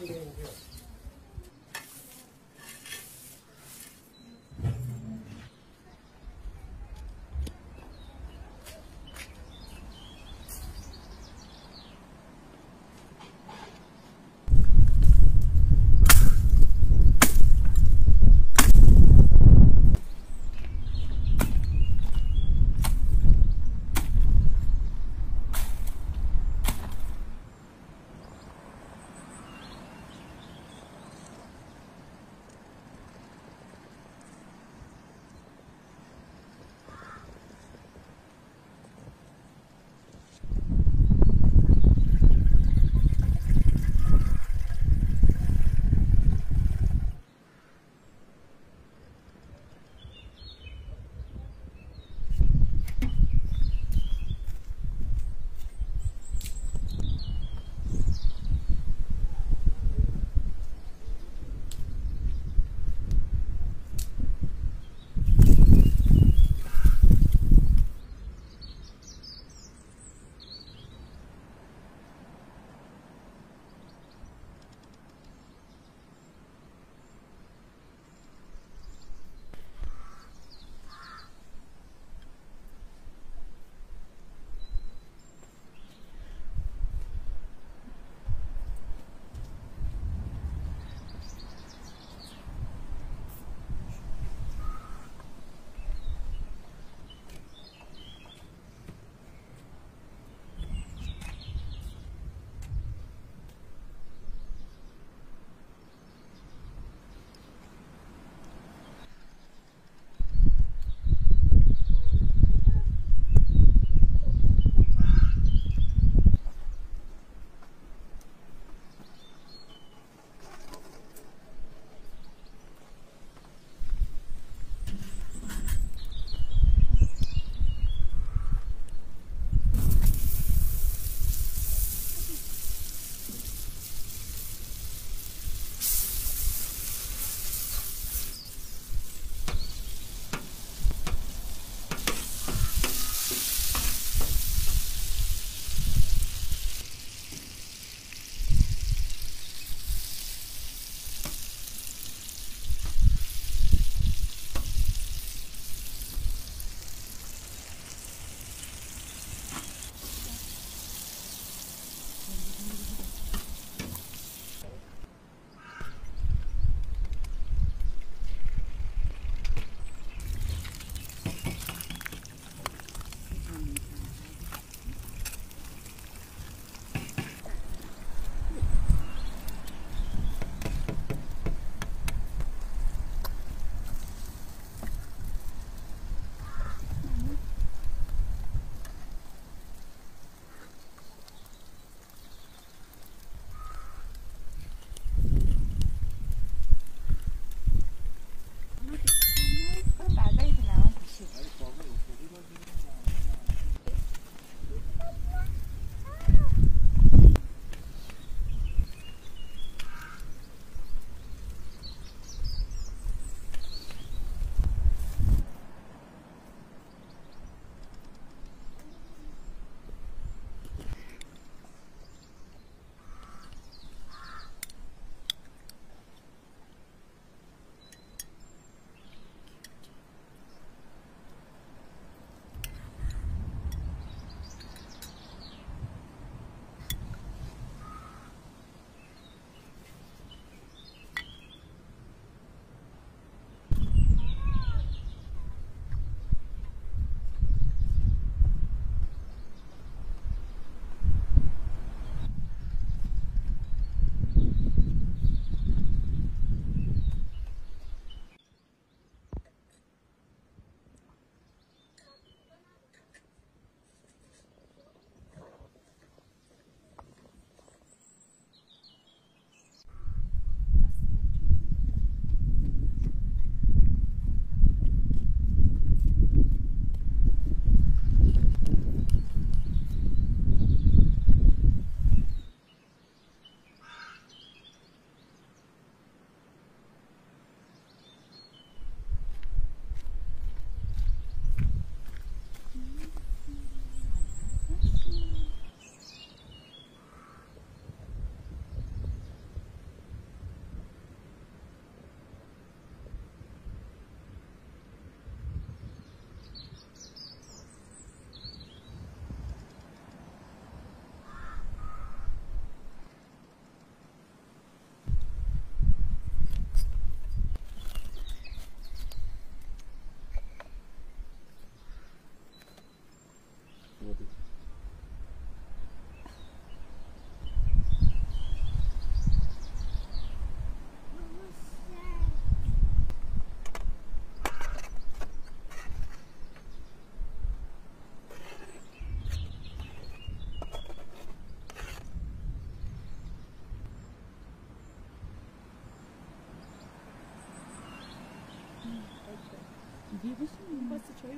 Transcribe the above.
Let's see what we Basıçayı